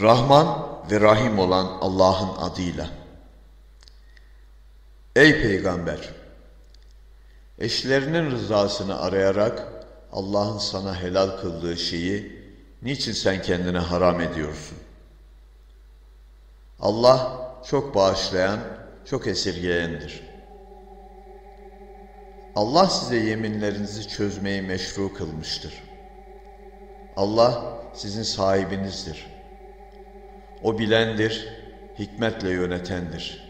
Rahman ve Rahim olan Allah'ın adıyla. Ey Peygamber! Eşlerinin rızasını arayarak Allah'ın sana helal kıldığı şeyi niçin sen kendine haram ediyorsun? Allah çok bağışlayan, çok esirgeyendir. Allah size yeminlerinizi çözmeyi meşru kılmıştır. Allah sizin sahibinizdir.'' O bilendir, hikmetle yönetendir.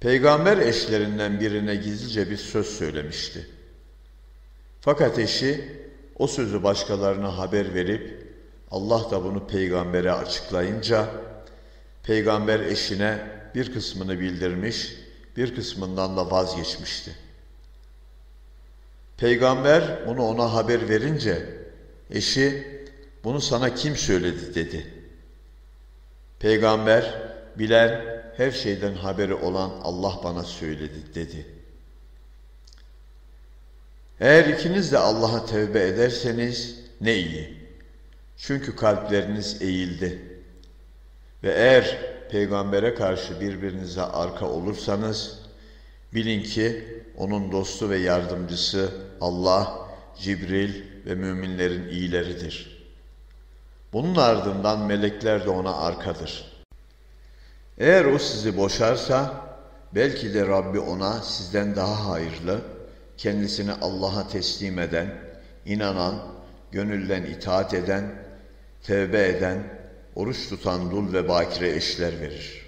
Peygamber eşlerinden birine gizlice bir söz söylemişti. Fakat eşi o sözü başkalarına haber verip Allah da bunu peygambere açıklayınca peygamber eşine bir kısmını bildirmiş, bir kısmından da vazgeçmişti. Peygamber bunu ona haber verince eşi bunu sana kim söyledi dedi. Peygamber, bilen, her şeyden haberi olan Allah bana söyledi dedi. Eğer ikiniz de Allah'a tevbe ederseniz ne iyi. Çünkü kalpleriniz eğildi. Ve eğer peygambere karşı birbirinize arka olursanız bilin ki onun dostu ve yardımcısı Allah, Cibril ve müminlerin iyileridir.'' Bunun ardından melekler de ona arkadır. Eğer o sizi boşarsa, belki de Rabbi ona sizden daha hayırlı, kendisini Allah'a teslim eden, inanan, gönülden itaat eden, tevbe eden, oruç tutan dul ve bakire eşler verir.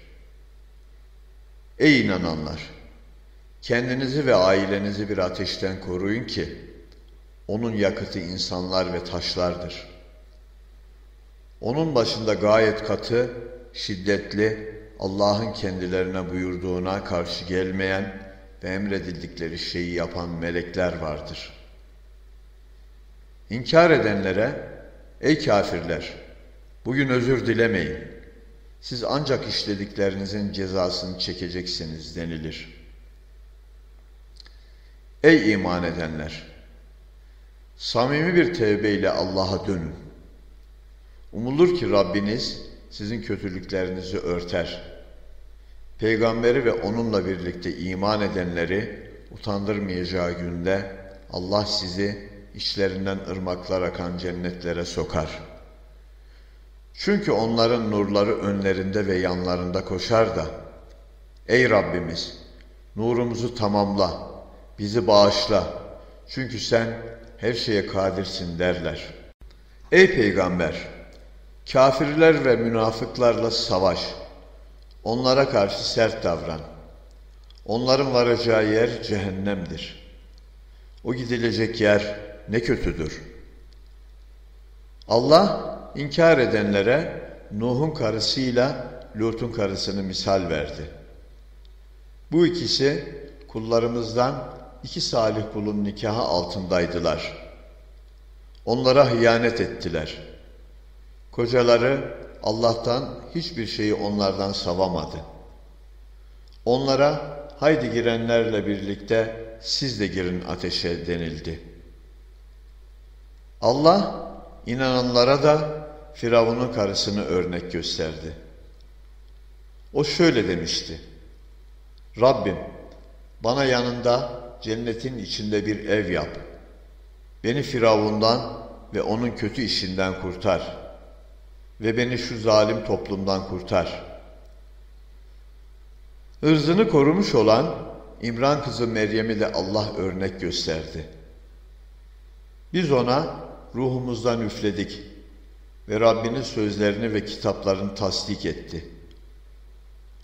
Ey inananlar! Kendinizi ve ailenizi bir ateşten koruyun ki, onun yakıtı insanlar ve taşlardır.'' Onun başında gayet katı, şiddetli, Allah'ın kendilerine buyurduğuna karşı gelmeyen ve emredildikleri şeyi yapan melekler vardır. İnkar edenlere, ey kafirler, bugün özür dilemeyin. Siz ancak işlediklerinizin cezasını çekeceksiniz denilir. Ey iman edenler! Samimi bir tevbeyle Allah'a dönün. Umulur ki Rabbiniz sizin kötülüklerinizi örter. Peygamberi ve onunla birlikte iman edenleri utandırmayacağı günde Allah sizi içlerinden ırmaklar akan cennetlere sokar. Çünkü onların nurları önlerinde ve yanlarında koşar da, Ey Rabbimiz! Nurumuzu tamamla, bizi bağışla. Çünkü sen her şeye kadirsin derler. Ey Peygamber! Kafirler ve münafıklarla savaş. Onlara karşı sert davran. Onların varacağı yer cehennemdir. O gidilecek yer ne kötüdür. Allah inkar edenlere Nuh'un karısıyla Lut'un karısını misal verdi. Bu ikisi kullarımızdan iki salih kulun nikahı altındaydılar. Onlara hıyanet ettiler.'' Kocaları Allah'tan hiçbir şeyi onlardan savamadı. Onlara haydi girenlerle birlikte siz de girin ateşe denildi. Allah inananlara da Firavun'un karısını örnek gösterdi. O şöyle demişti. Rabbim bana yanında cennetin içinde bir ev yap. Beni Firavundan ve onun kötü işinden kurtar.'' Ve beni şu zalim toplumdan kurtar. Irzını korumuş olan İmran kızı Meryem'i de Allah örnek gösterdi. Biz ona ruhumuzdan üfledik ve Rabbinin sözlerini ve kitaplarını tasdik etti.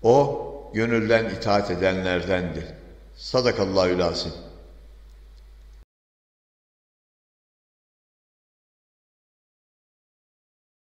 O, gönülden itaat edenlerdendi. Sadakallahü lazim.